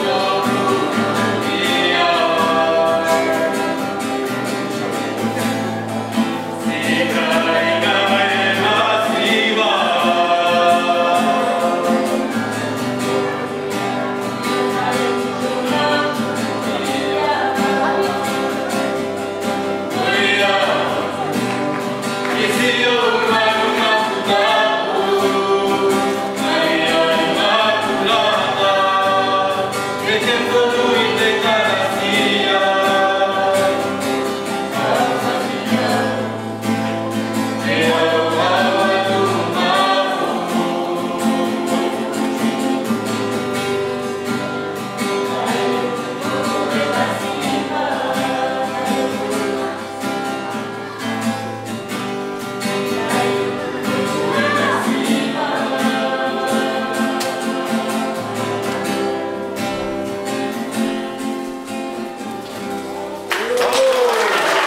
Lord. când vădui pe care